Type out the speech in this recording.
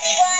Bye.